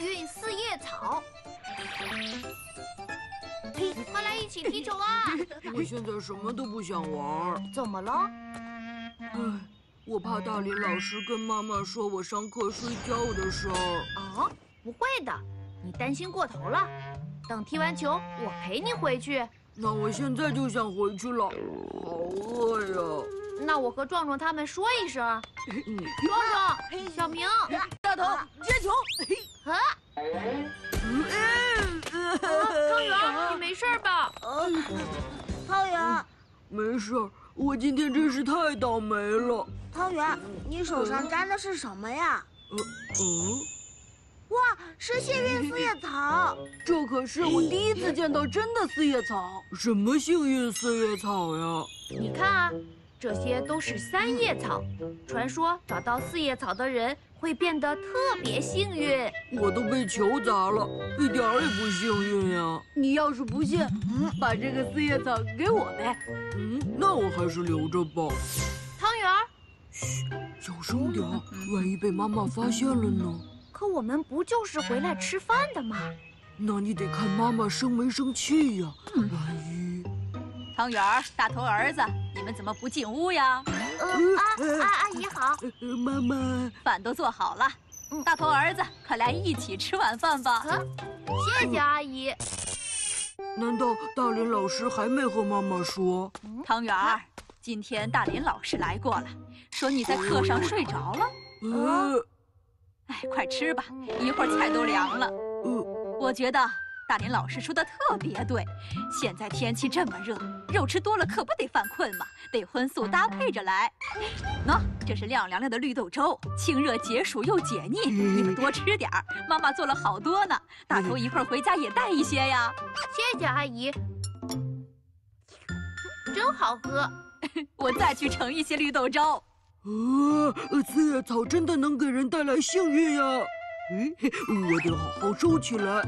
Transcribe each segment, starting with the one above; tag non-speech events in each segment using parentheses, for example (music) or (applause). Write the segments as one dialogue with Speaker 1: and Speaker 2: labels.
Speaker 1: 幸运四叶草。嘿，快来一起踢球啊！(laughs)
Speaker 2: 我现在什么都不想玩。
Speaker 1: 怎么了？
Speaker 2: 唉，我怕大林老师跟妈妈说我上课睡觉的事儿。
Speaker 1: 啊，不会的，你担心过头了。等踢完球，我陪你回去。
Speaker 2: 那我现在就想回去了，好饿呀。
Speaker 1: 那我和壮壮他们说一声。(laughs) 壮壮，小明，
Speaker 3: 大头接球。
Speaker 1: 啊！汤圆，你没事吧？
Speaker 3: 汤圆，
Speaker 2: 没事，我今天真是太倒霉了。
Speaker 3: 汤圆，你手上沾的是什么呀？
Speaker 2: 呃，嗯。
Speaker 3: 哇，是幸运 (laughs) 四叶草！
Speaker 4: 这可是我第一次见到真的四叶草。
Speaker 2: 什么幸运四叶草呀？
Speaker 1: 你看啊，这些都是三叶草。传说找到四叶草的人会变得特别幸运。
Speaker 2: 我都被球砸了，一点儿也不幸运呀！
Speaker 4: 你要是不信，把这个四叶草给我呗。
Speaker 2: 嗯，那我还是留着吧。
Speaker 1: 汤圆，
Speaker 2: 嘘，小声点，万一被妈妈发现了呢？
Speaker 1: 可我们不就是回来吃饭的吗？
Speaker 2: 那你得看妈妈生没生气呀。万一……
Speaker 5: 汤圆儿，大头儿子，你们怎么不进屋呀？
Speaker 1: 呃，阿阿姨好。
Speaker 2: 妈妈，
Speaker 5: 饭都做好了。大头儿子，快来一起吃晚饭吧。
Speaker 1: 啊谢谢阿姨。
Speaker 2: 难道大林老师还没和妈妈说？
Speaker 5: 汤圆儿，今天大林老师来过了，说你在课上睡着了。
Speaker 2: 呃。
Speaker 5: 哎，快吃吧，一会儿菜都凉了。我觉得大林老师说的特别对，现在天气这么热，肉吃多了可不得犯困嘛，得荤素搭配着来。喏，这是亮亮亮的绿豆粥，清热解暑又解腻，你们多吃点儿。妈妈做了好多呢，大头一会儿回家也带一些呀。
Speaker 1: 谢谢阿姨，真好喝。(laughs)
Speaker 5: 我再去盛一些绿豆粥。
Speaker 2: 啊，四叶草真的能给人带来幸运呀！嗯，我得好好收起来。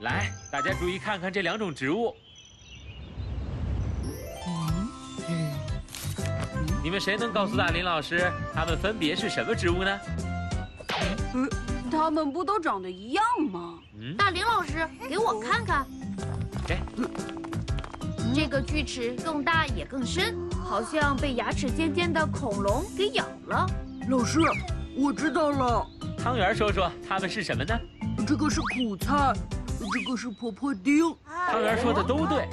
Speaker 6: 来，大家注意看看这两种植物。你们谁能告诉大林老师，它们分别是什么植物呢？
Speaker 4: 嗯，它们不都长得一样吗？
Speaker 1: 嗯，大林老师，给我看看。
Speaker 6: 给。
Speaker 1: 这个锯齿更大也更深，好像被牙齿尖尖的恐龙给咬了。
Speaker 2: 老师，我知道了。
Speaker 6: 汤圆说说，它们是什么呢？
Speaker 2: 这个是苦菜，这个是婆婆丁。
Speaker 6: 汤圆说的都对，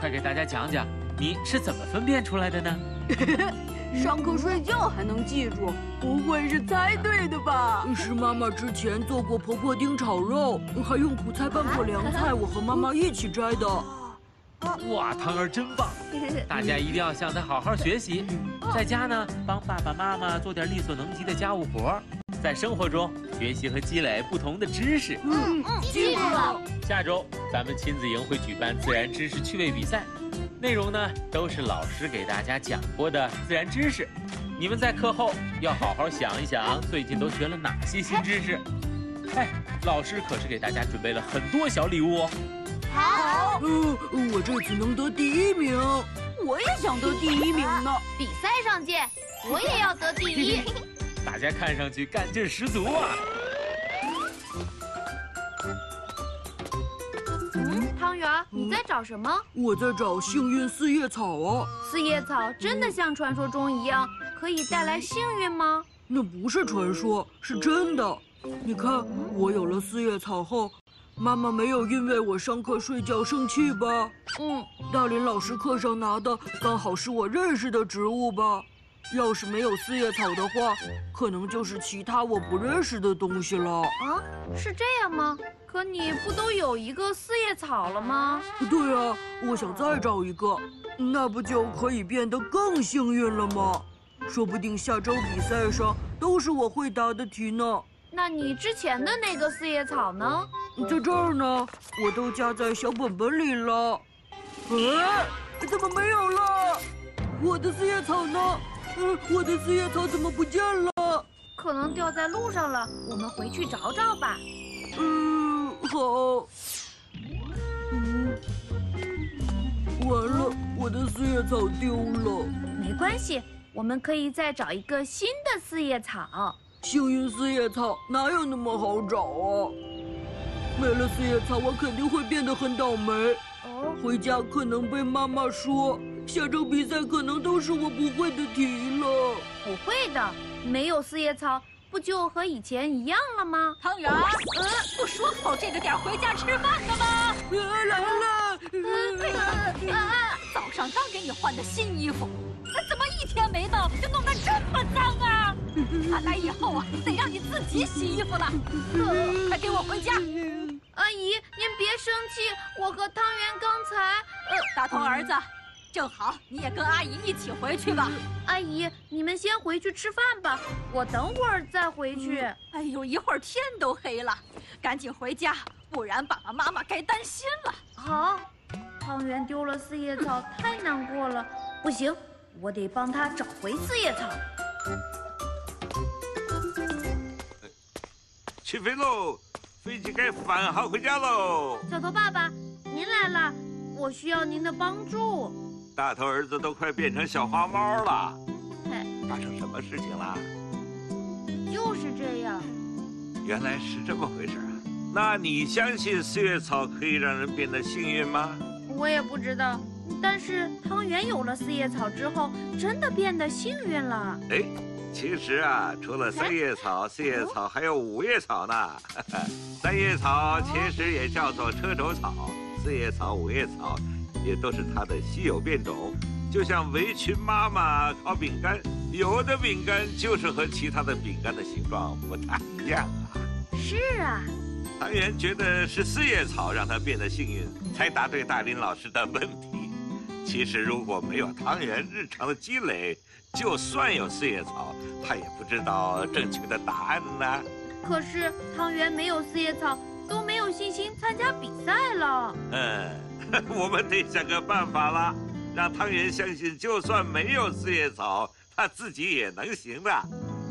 Speaker 6: 快给大家讲讲，你是怎么分辨出来的呢？(laughs)
Speaker 4: 上课睡觉还能记住，不会是猜对的吧？
Speaker 2: 是妈妈之前做过婆婆丁炒肉，还用苦菜拌过凉菜，我和妈妈一起摘的。
Speaker 6: 哇，汤儿真棒！(laughs) 大家一定要向他好好学习，在家呢帮爸爸妈妈做点力所能及的家务活，在生活中学习和积累不同的知识。
Speaker 1: 嗯嗯，记住了。
Speaker 6: 下周咱们亲子营会举办自然知识趣味比赛，内容呢都是老师给大家讲过的自然知识，你们在课后要好好想一想，最近都学了哪些新知识。哎，老师可是给大家准备了很多小礼物哦。
Speaker 1: 好，
Speaker 2: 我这次能得第一名，
Speaker 4: 我也想得第一名呢。(laughs)
Speaker 1: 比赛上见，我也要得第一。(laughs) (laughs)
Speaker 6: 大家看上去干劲十足啊！
Speaker 1: 嗯，汤圆，你在找什么？
Speaker 2: 我在找幸运四叶草啊。
Speaker 1: 四叶草真的像传说中一样可以带来幸运吗？
Speaker 2: 那不是传说，是真的。你看，我有了四叶草后。妈妈没有因为我上课睡觉生气吧？
Speaker 1: 嗯，
Speaker 2: 大林老师课上拿的刚好是我认识的植物吧？要是没有四叶草的话，可能就是其他我不认识的东西了。啊，
Speaker 1: 是这样吗？可你不都有一个四叶草了吗？
Speaker 2: 对啊，我想再找一个，那不就可以变得更幸运了吗？说不定下周比赛上都是我会答的题呢。
Speaker 1: 那你之前的那个四叶草呢？
Speaker 2: 在这儿呢，我都夹在小本本里了。哎，怎么没有了？我的四叶草呢？嗯，我的四叶草怎么不见了？
Speaker 1: 可能掉在路上了，我们回去找找吧。
Speaker 2: 嗯，好。嗯，完了，我的四叶草丢了。
Speaker 1: 没关系，我们可以再找一个新的四叶草。
Speaker 2: 幸运四叶草哪有那么好找啊？没了四叶草，我肯定会变得很倒霉。
Speaker 1: 哦，
Speaker 2: 回家可能被妈妈说，下周比赛可能都是我不会的题了。
Speaker 1: 不会的，没有四叶草，不就和以前一样了吗？
Speaker 5: 汤圆儿，呃，不说好这个点儿回家吃饭的吗？
Speaker 2: 呃，来了！
Speaker 5: 对了，啊，早上刚给你换的新衣服，怎么一天没到就弄得这么脏啊？看来以后啊，得让你自己洗衣服了。呃快给我回家！
Speaker 1: 阿姨，您别生气，我和汤圆刚才……呃，
Speaker 5: 大头儿子，正好你也跟阿姨一起回去吧。
Speaker 1: 阿姨，你们先回去吃饭吧，我等会儿再回去。
Speaker 5: 哎呦，一会儿天都黑了，赶紧回家，不然爸爸妈妈该担心了。
Speaker 1: 好，汤圆丢了四叶草，太难过了。不行，我得帮他找回四叶草。
Speaker 7: 起飞喽！飞机该返航回家喽。
Speaker 1: 小头爸爸，您来了，我需要您的帮助。
Speaker 7: 大头儿子都快变成小花猫了，
Speaker 1: 嘿，
Speaker 7: 发生什么事情了？
Speaker 1: 就是这样。
Speaker 7: 原来是这么回事啊！那你相信四叶草可以让人变得幸运吗？
Speaker 1: 我也不知道，但是汤圆有了四叶草之后，真的变得幸运了。
Speaker 7: 哎，其实啊，除了三叶草、四叶草，还有五叶草呢。(laughs) 三叶草其实也叫做车轴草，四叶草、五叶草也都是它的稀有变种。就像围裙妈妈烤饼干，有的饼干就是和其他的饼干的形状不太一样啊。
Speaker 1: 是啊，
Speaker 7: 汤圆觉得是四叶草让他变得幸运，才答对大林老师的问题。其实如果没有汤圆日常的积累，就算有四叶草，他也不知道正确的答案呢。
Speaker 1: 可是汤圆没有四叶草，都没有信心参加比赛了。
Speaker 7: 嗯，(laughs) 我们得想个办法了，让汤圆相信，就算没有四叶草，他自己也能行的。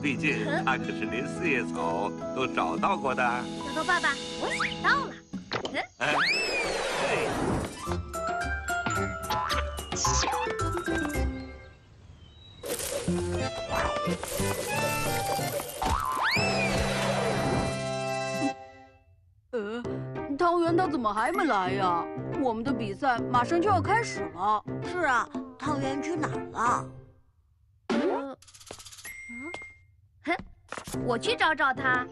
Speaker 7: 毕竟他可是连四叶草都找到过的。
Speaker 1: 小头爸爸，我想到了。
Speaker 7: 哎，对。
Speaker 4: 呃，汤圆他怎么还没来呀？我们的比赛马上就要开始了。
Speaker 3: 是啊，汤圆去哪儿了？
Speaker 1: 嗯，哼，我去找找他。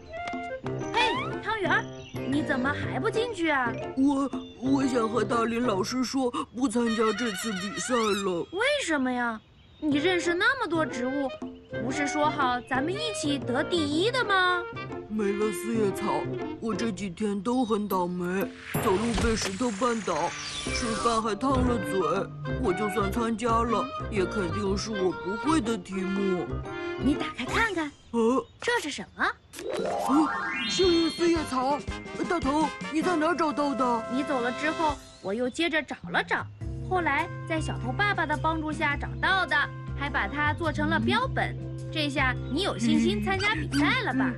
Speaker 1: 嘿，汤圆儿，你怎么还不进去啊？
Speaker 2: 我我想和大林老师说，不参加这次比赛了。
Speaker 1: 为什么呀？你认识那么多植物，不是说好咱们一起得第一的吗？
Speaker 2: 没了四叶草，我这几天都很倒霉，走路被石头绊倒，吃饭还烫了嘴。我就算参加了，也肯定是我不会的题目。
Speaker 1: 你打开看看，
Speaker 2: 呃，
Speaker 1: 这是什么？
Speaker 2: 哦，幸运四叶草。大头，你在哪儿找到的？
Speaker 1: 你走了之后，我又接着找了找，后来在小头爸爸的帮助下找到的，还把它做成了标本。这下你有信心参加比赛了吧？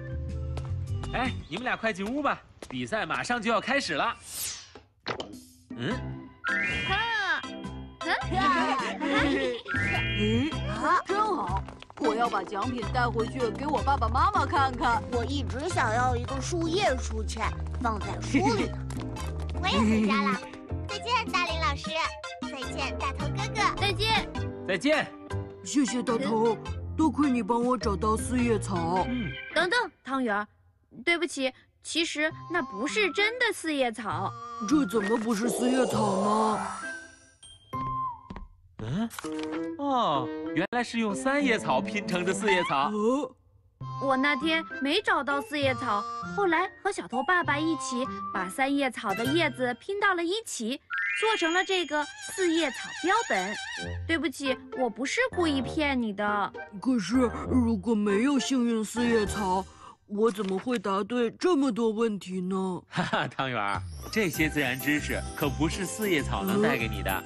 Speaker 6: 哎，你们俩快进屋吧，比赛马上就要开始了。嗯，
Speaker 1: 哈，
Speaker 2: 诶，
Speaker 4: 真好，我要把奖品带回去给我爸爸妈妈看看。
Speaker 3: 我一直想要一个树叶书签，放在书里呢。
Speaker 8: 我也回家了，再见，大林老师，再见，大头哥哥。
Speaker 1: 再见。
Speaker 6: 再见。
Speaker 2: 谢谢大头，多亏你帮我找到四叶草。
Speaker 6: 嗯，
Speaker 1: 等等，汤圆儿，对不起，其实那不是真的四叶草。
Speaker 2: 这怎么不是四叶草呢？
Speaker 6: 嗯，哦，原来是用三叶草拼成的四叶草。
Speaker 2: 哦，
Speaker 1: 我那天没找到四叶草，后来和小头爸爸一起把三叶草的叶子拼到了一起，做成了这个四叶草标本。对不起，我不是故意骗你的。
Speaker 2: 可是如果没有幸运四叶草，我怎么会答对这么多问题呢？
Speaker 6: 哈哈，汤圆儿，这些自然知识可不是四叶草能带给你的，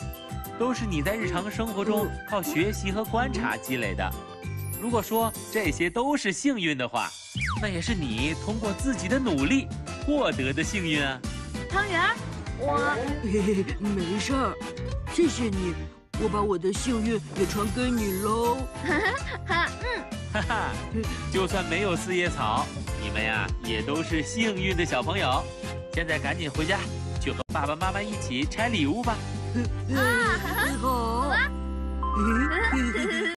Speaker 6: 都是你在日常生活中靠学习和观察积累的。如果说这些都是幸运的话，那也是你通过自己的努力获得的幸运啊。
Speaker 1: 汤圆儿，我 (laughs)
Speaker 2: 嘿嘿，没事儿，谢谢你，我把我的幸运也传给你喽。
Speaker 1: 哈，(laughs) 嗯，
Speaker 6: 哈哈，就算没有四叶草，你们呀也都是幸运的小朋友。现在赶紧回家，去和爸爸妈妈一起拆礼物吧。(laughs)
Speaker 2: 啊，好。